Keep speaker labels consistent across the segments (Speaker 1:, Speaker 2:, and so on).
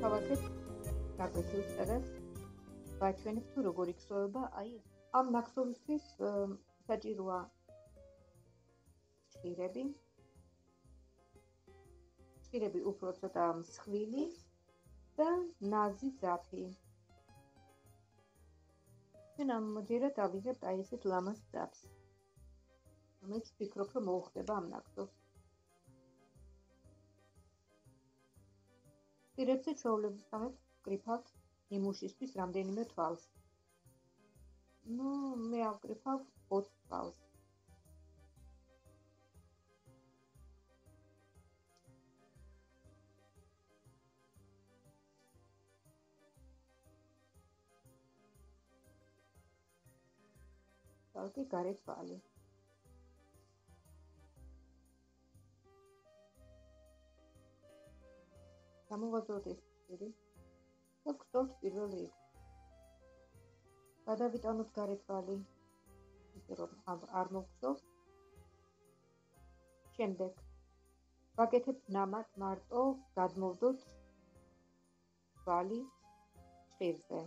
Speaker 1: დავაწყეთ გაკვეთილს, სადაც ვაჩვენებ თუ როგორ იქცევა აი ამ ნაკსოვისთვის საჭიროა ჭირები. ჭირები უფრო ცოტა მსხვილი და ნაზი ზაფი. ჩვენ ამ მოდიერა დავიღებთ აი ესეთ ლამაზ ზაფს. რომელიც ფიქრობ რომ მოუხდება ამ ნაკსოვს. პირებზე ჩვეულებრივ სამეთ კრიფავთ იმუშისთვის რამდენიმე თვალს. ну, მე აკრიფავ 20 თვალს. თალკი გარეთ თვალი. გამოვაძლოთ ეს პირი და გწოვთ პირველ რიგ. გადავიტანოთ გარეთვალი ისე რომ არ მოგწოვ. შემდეგ ვაკეთებ ნამატ მარტო გადმოვდოთ ვალი ჭირზე.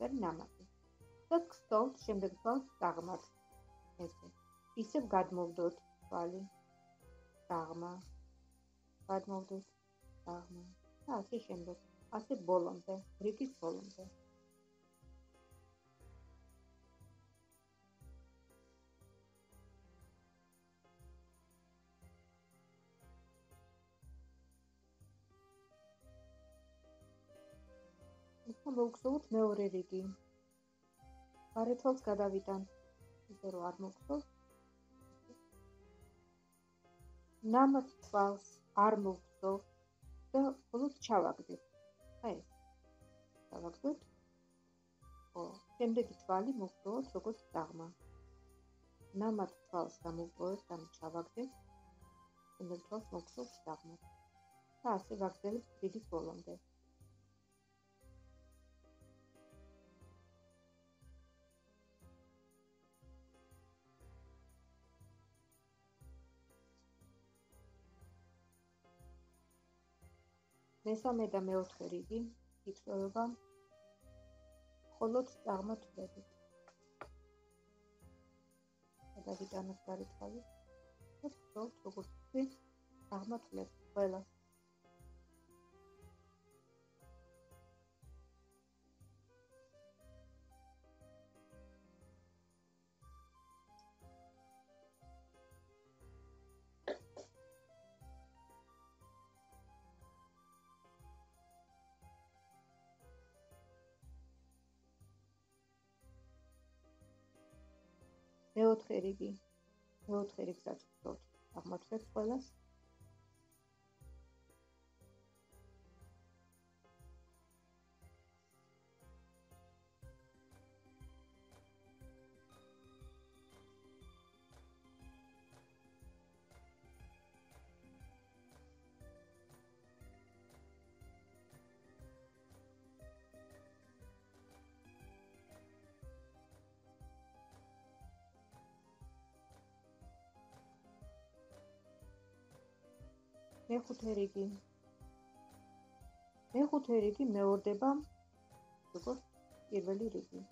Speaker 1: და ნამატი. და გწოვთ შემდეგ თვალს დაღმათ. ესე. ისევ გადმოვდოთ ვალი დაღმა. გადმოვდოთ აღმა და ასე შემდეგ. ასე ბოლომდე რიგის ბოლომდე. ისე მოგხსოვთ მეორე რიგი. გარეთვალს გადავიტან. ისე რომ არ მოგხსოვთ ნამაც თვალს არ მოგხსოვთ და მხოლოდ ჩავაგდებ. აი. ჩავაგდებ. ო, შემდეგი თვალი მოგწოთ როგორც დაღმა. ნამატ თვალს გამოვყოთ და ჩავაგდებ. შემდეგ თვალს მოგწოთ დაღმა. და ასე ვაგდებ დიდი ბოლომდე. მესამე და მეოთხე რიგი იწვევა მხოლოდ წარმატებით. და ვიტანოს გარეთავი და სწორ როგორც წარმატებით ყველას მეოთხე რიგი მეოთხე რიგსაც ვთქვით აღმოჩნდეთ ყველას მეხუთე რიგი. მეხუთე რიგი მეორდება როგორც პირველი რიგი.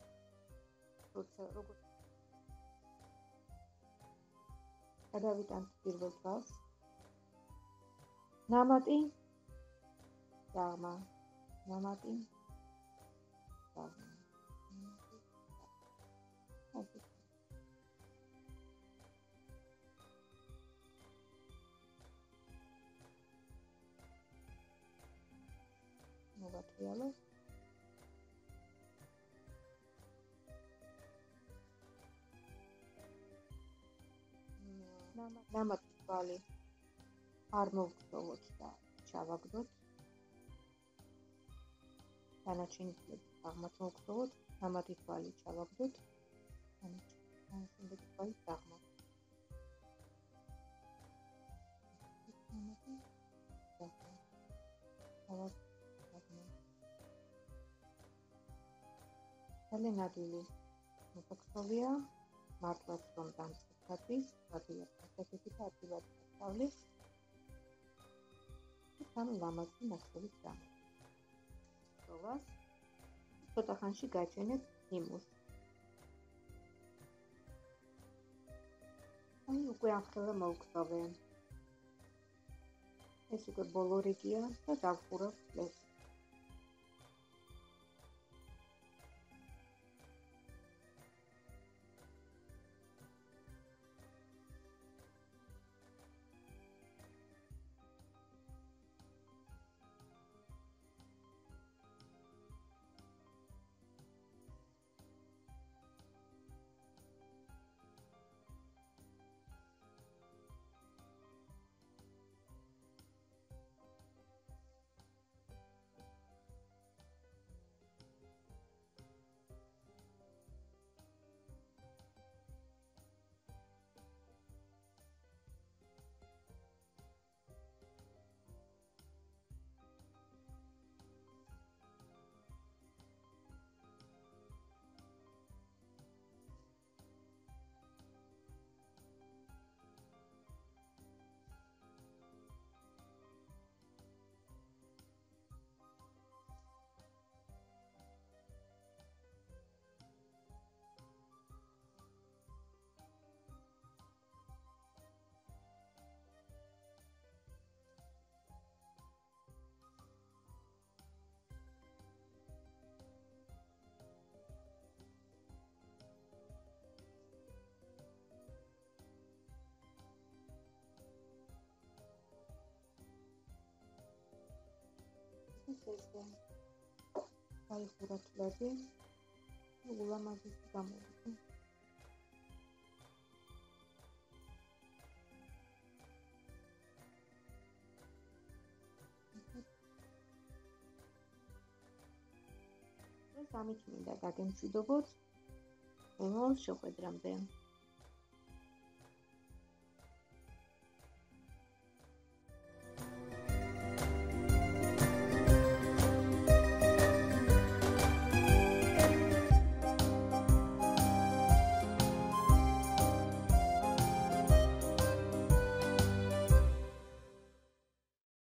Speaker 1: როცა როგორც გადავიტანთ პირველ თვალს ნამატი დაღმა ნამატი დაღმა მოვატრიალო ნამატ თვალი არ მოვგდოთ და ჩავაგდოთ. დანარჩენი აღმათ მოვგდოთ ნამატი თვალი ჩავაგდოთ. ანუ ძალიან ადვილი მოგხსოვია მართლაც რომ დამწყებთათვის ადვილად ასეთი და ადვილად სწავლის თან ლამაზი ნახევრის გამო სოლას. ცოტა ხანში გაჩენებ იმუს. აი უკვე ახლა მოვკრავე. ეს უკვე ბოლო რიგია და დავხურავ ფლეს. ესე დაიხურა თლები ულამაზეს გამოვიდა ამით მინდა გაგემშვიდობოთ მომავალ შეხვედრამდე